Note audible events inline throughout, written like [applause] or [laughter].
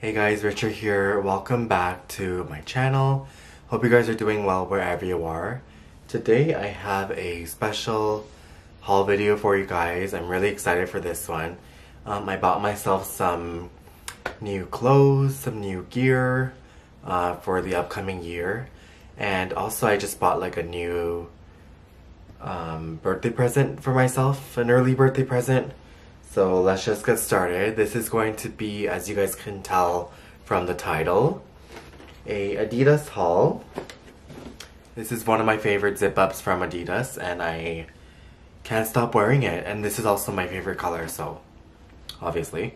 Hey guys, Richard here. Welcome back to my channel. Hope you guys are doing well wherever you are. Today I have a special haul video for you guys. I'm really excited for this one. Um, I bought myself some new clothes, some new gear uh, for the upcoming year. And also I just bought like a new um, birthday present for myself, an early birthday present. So let's just get started. This is going to be, as you guys can tell from the title, a Adidas haul. This is one of my favorite zip-ups from Adidas and I can't stop wearing it. And this is also my favorite color, so obviously.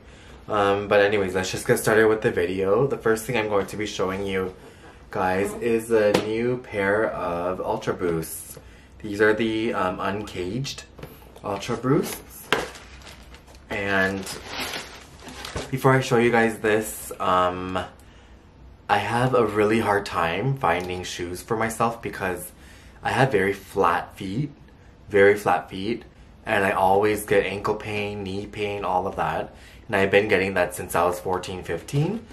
Um, but anyways, let's just get started with the video. The first thing I'm going to be showing you guys is a new pair of Ultra Boosts. These are the um, uncaged Ultra Boosts. And before I show you guys this, um, I have a really hard time finding shoes for myself because I have very flat feet, very flat feet, and I always get ankle pain, knee pain, all of that. And I've been getting that since I was 14, 15,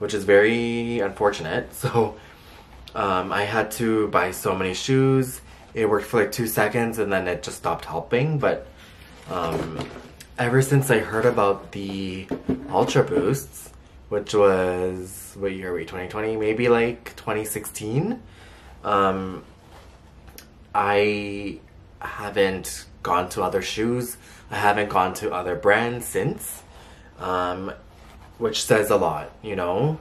which is very unfortunate. [laughs] So um, I had to buy so many shoes. It worked for like two seconds and then it just stopped helping. But um, ever since I heard about the Ultra Boosts, which was, what year are we, 2020? Maybe like 2016. Um, I haven't gone to other shoes. I haven't gone to other brands since, um, which says a lot, you know?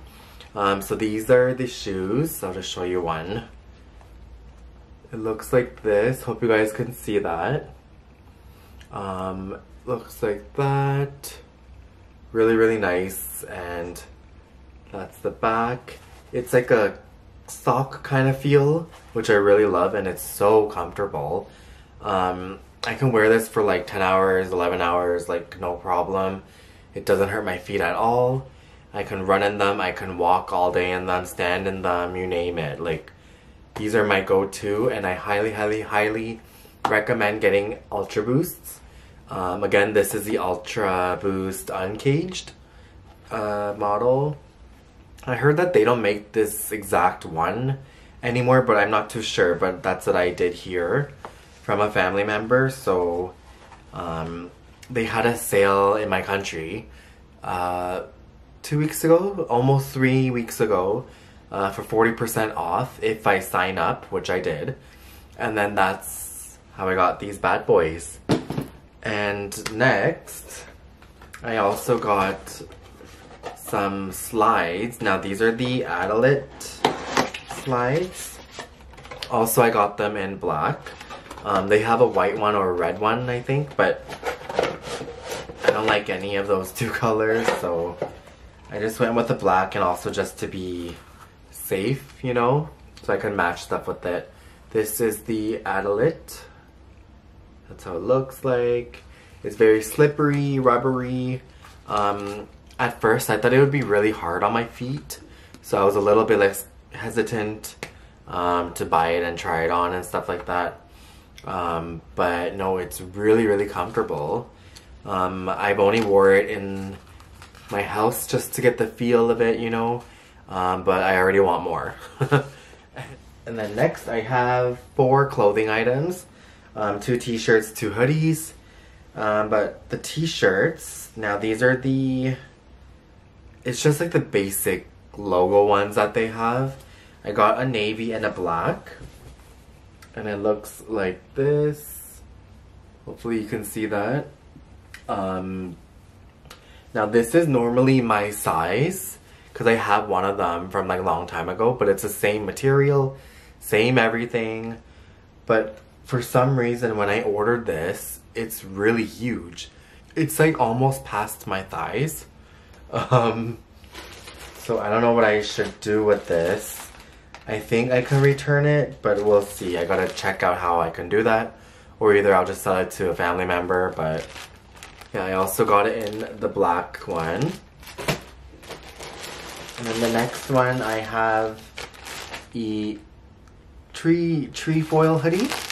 Um, so these are the shoes. I'll just show you one. It looks like this. Hope you guys can see that. Um, looks like that. Really, really nice. And that's the back. It's like a sock kind of feel, which I really love, and it's so comfortable. Um, I can wear this for like 10 hours, 11 hours, like no problem. It doesn't hurt my feet at all. I can run in them, I can walk all day in them, stand in them, you name it. Like, these are my go-to, and I highly, highly, highly recommend getting Ultra Boosts. Um, again, this is the Ultra Boost Uncaged uh, model. I heard that they don't make this exact one anymore, but I'm not too sure. But that's what I did hear from a family member. So um, they had a sale in my country uh, two weeks ago, almost three weeks ago, uh, for 40% off if I sign up, which I did. And then that's how I got these bad boys. And next, I also got some slides. Now these are the Adilette slides. Also, I got them in black. Um, they have a white one or a red one, I think, but I don't like any of those [laughs] two colors, so I just went with the black and also just to be safe, you know, so I can match stuff with it. This is the Adilette. That's how it looks like. It's very slippery, rubbery. Um, at first, I thought it would be really hard on my feet, so I was a little bit less hesitant um, to buy it and try it on and stuff like that. Um, but no, it's really, really comfortable. Um, I've only wore it in my house just to get the feel of it, you know, um, but I already want more. [laughs] and then next I have four clothing items, um, two t-shirts, two hoodies, um, but the t-shirts, now these are the, it's just like the basic logo ones that they have. I got a navy and a black and it looks like this. Hopefully you can see that. Um, now this is normally my size because I have one of them from like a long time ago, but it's the same material, same everything. But for some reason when I ordered this, it's really huge. It's like almost past my thighs. Um, so I don't know what I should do with this. I think I can return it, but we'll see. I gotta check out how I can do that. Or either I'll just sell it to a family member, but yeah, I also got it in the black one. And then the next one I have a tree Trefoil hoodie.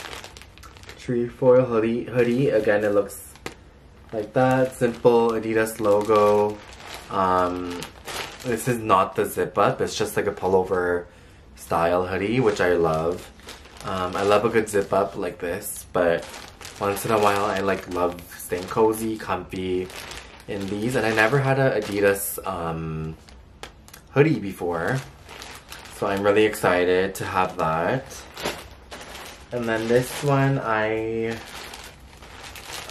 Trefoil hoodie hoodie. Again, it looks like that. Simple Adidas logo. Um, this is not the zip up. It's just like a pullover style hoodie, which I love. Um, I love a good zip up like this, but once in a while I like love staying cozy, comfy in these. And I never had a Adidas um, hoodie before. So I'm really excited to have that. And then this one I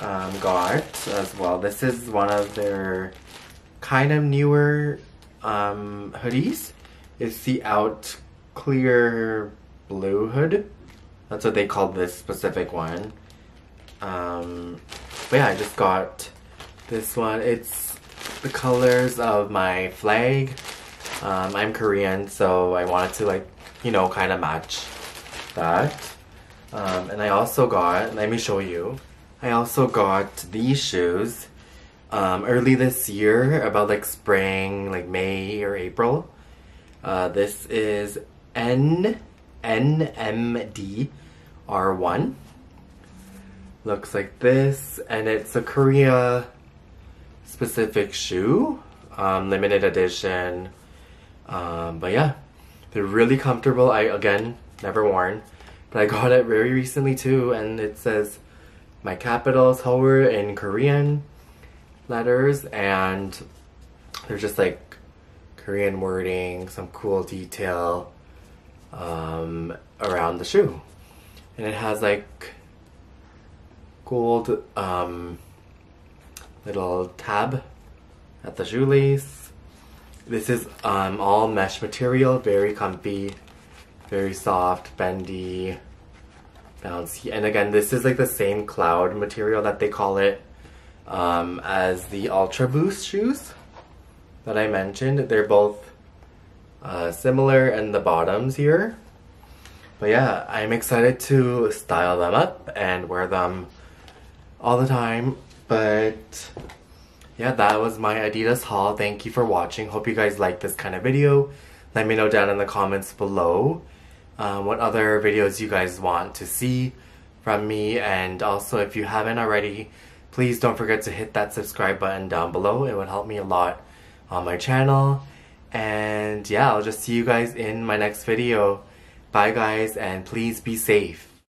um, got as well. This is one of their kind of newer um, hoodies. It's the Out Clear Blue hood. That's what they call this specific one. Um, but yeah, I just got this one. It's the colors of my flag. Um, I'm Korean, so I wanted to like, you know, kind of match that. Um, and I also got, let me show you. I also got these shoes um, early this year, about like spring, like May or April. Uh, this is N NMD R1. Looks like this, and it's a Korea specific shoe, um, limited edition. Um, but yeah, they're really comfortable. I again never worn, but I got it very recently too, and it says my capitals Seoul in Korean letters and they're just like Korean wording, some cool detail um, around the shoe. And it has like gold um, little tab at the shoelace. This is um, all mesh material, very comfy, very soft, bendy, bouncy. And again, this is like the same cloud material that they call it um, as the Ultra Boost shoes that I mentioned. They're both uh, similar in the bottoms here. But yeah, I'm excited to style them up and wear them all the time. But yeah, that was my Adidas haul. Thank you for watching. Hope you guys like this kind of video. Let me know down in the comments below um, what other videos you guys want to see from me. And also, if you haven't already, please don't forget to hit that subscribe button down below. It would help me a lot on my channel. And yeah, I'll just see you guys in my next video. Bye guys, and please be safe.